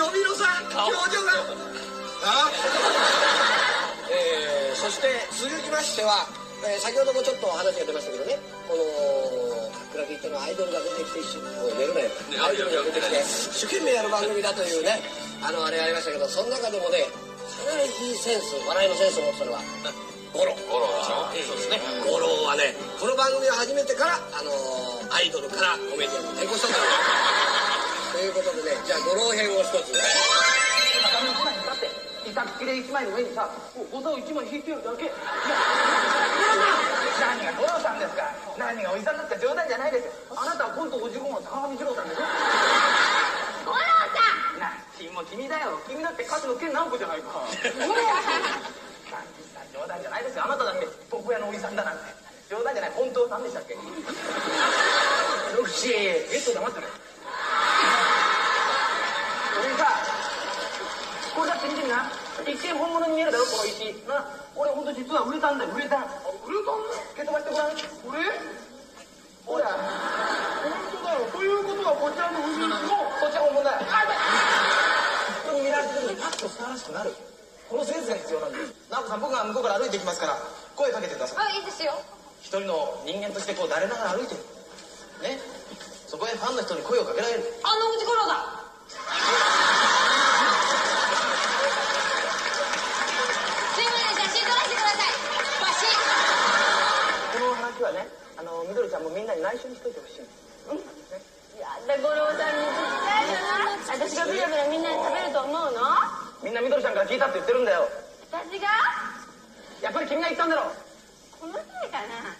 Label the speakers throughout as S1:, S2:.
S1: 伸びのさ表情があ？えー、そして続きましては、えー、先ほどもちょっと話が出ましたけどね。この桜木ットのアイドルが出てきて一緒寝るなよ、ね、アイドルが出てきて。一生懸命やる番組だというねあのあれがありましたけどその中でもねかなりいいセンス笑いのセンスを持れはゴロ
S2: ゴロでしょ？そうですね
S1: ゴロはねこの番組を始めてからあのー、アイドルからコメディアに転向したんだということでねじゃあ五郎編を一つ。
S3: 畳一枚に立って板付きで一枚の上にさボタを一枚引いてるだけ。いや何が五郎さんですか。何がおじさんですか冗談じゃないです。あなたはコント55号の高上二郎さんでしょ。
S4: 五郎さん。
S3: な君も君だよ。君だって歌手の健直子じゃないか。五郎さん冗談じゃないですよ。あなただって床屋のおじさんだなんて。冗談じゃない。本当何でしたっけ。ロクシーゲスト黙ってる俺って見てみな一見本物に見えるだろこの石な俺本当実は売れたんだよ売れたん売れたんだ蹴飛ばしてごらん俺ほら本当だよということはこちらの売り主もそっちは本物だよあだ人に見られてるのにパッと素晴らしくなるこのセンスが必要なんです直子さん僕が向こうから歩いていきますから声かけてください
S4: あいいですよ
S3: 一人の人間としてこう誰ながら歩いてるねそこへファンの人に声をかけられる
S4: あ野口五郎だすいません写真撮らせてくださいバシッ
S3: この話はねあのみどりちゃんもみんなに内緒にしといてほしいうん。ね
S4: やだ五郎さんに聞きたいじゃな。い私がビラビラみんなに食べると思うの？
S3: みんなみどりちゃんから聞いたって言ってるんだよ。
S4: 私が？
S3: やっぱり君が言ったんだろ
S4: この際かな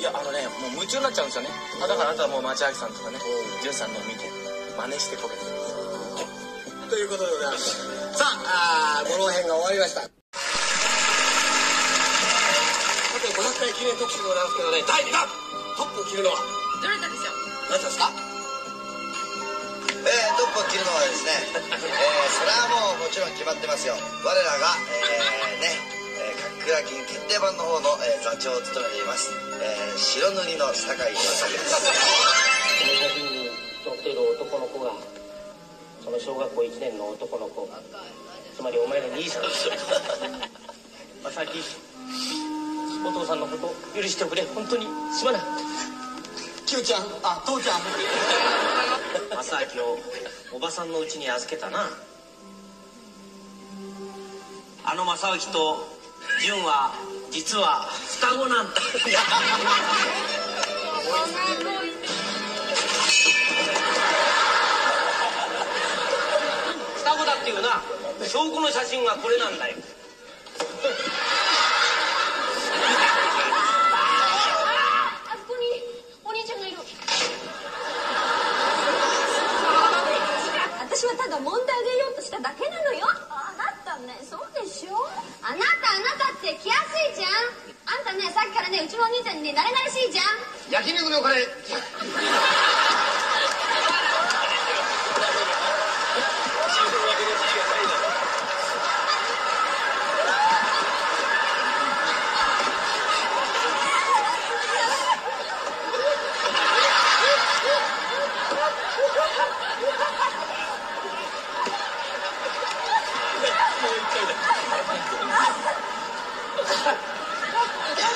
S1: い
S5: やあのねもう夢中になっちゃうんですよね。あだからあとはもう町明さんとかね潤さんのを見て真似してこけてる。
S1: ということでございましたさああー五郎編が終わりました。さて500回記念特集でございますけどね第2弾トップを切るのは
S4: どれだでしょう？
S1: 何ですか？
S6: えー、トップを切るのはですね、えー、それはもうもちろん決まってますよ。我らが、えー、ね、えー、かくら金決定版の方の、えー、座長を務めています、えー、白塗りの酒井正樹です。
S7: この写真に載っている男の子がその小学校1年の男の子つまりお前の兄さん。正木お父さんのこと許しておくれ。本当にすまない
S1: Q ちゃんあ父ちゃん。
S7: 正明をおばさんのうちに預けたな。あの正明と純は実は双子なんだ。双子だっていうな。証拠の写真がこれなんだよ。
S4: あそこにお兄ちゃんがいる。私はただ揉んであげようとしただけなのよあなたねそうでしょあなたあなたって来やすいじゃんあんたねさっきからねうちのお兄ちゃんにねなれなれしいじゃん。
S1: 焼肉のカレー金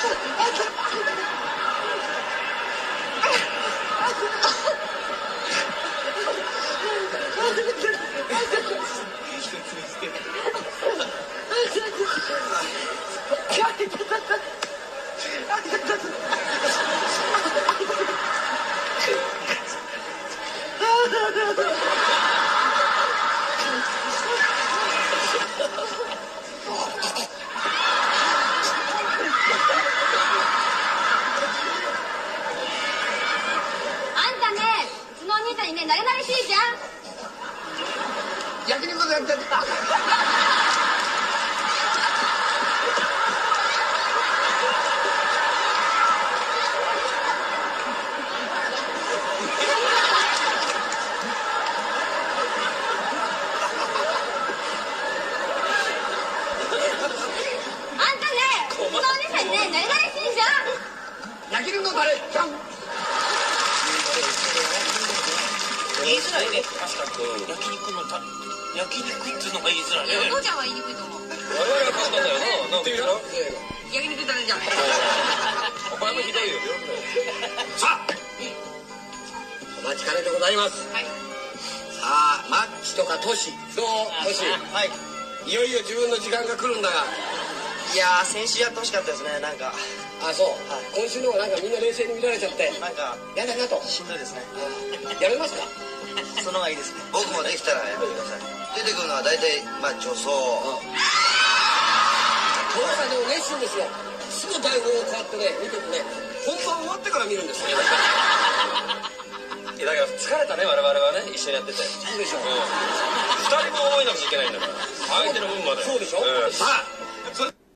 S4: あんたねうちのお兄ちゃんにね慣れ慣れしいじゃん
S1: 焼肉のやりた焼き肉のタレじゃん。
S7: 言いづらいね確かに。焼肉のた 焼肉っていうのが言いづらいね。
S4: お父ちゃんは言いにくいと思う
S5: 我々は簡単だよな。なんか言うの
S4: 焼肉だねじゃん
S5: お前もひどいよ。
S1: さあお待ちかねでございます。
S4: はい。
S1: さあマッチとかトシどう。トシ
S6: はい。
S1: いよいよ自分の時間が来るんだが
S6: いやー先週やってほしかったですねなんか。
S1: あそう、今週のはなんかみんな冷静に見られちゃって。
S6: なんか
S1: やだなと。
S6: しんどいですね。
S1: やめますか。
S6: その方がいいですね。僕もできたらやってください。出てくるのは大体まあ女装。
S1: 父さんでも熱心ですよ。すぐ台本をこうやってね見ててね本番終わってから見るんですよ。
S5: いやだから疲れたね我々はね一緒にやってて。
S1: そうでしょ。
S5: うん。二人も覚えなくちゃいけないんだから。相手の分まで。
S1: そうでしょ、
S5: うん。
S1: さあ